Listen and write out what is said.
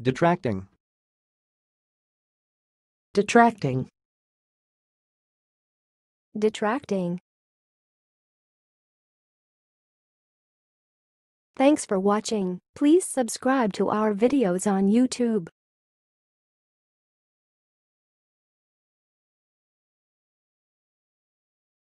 Detracting. detracting, detracting. Thanks for watching. Please subscribe to our videos on YouTube.